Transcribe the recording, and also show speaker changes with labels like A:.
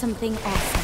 A: something awesome.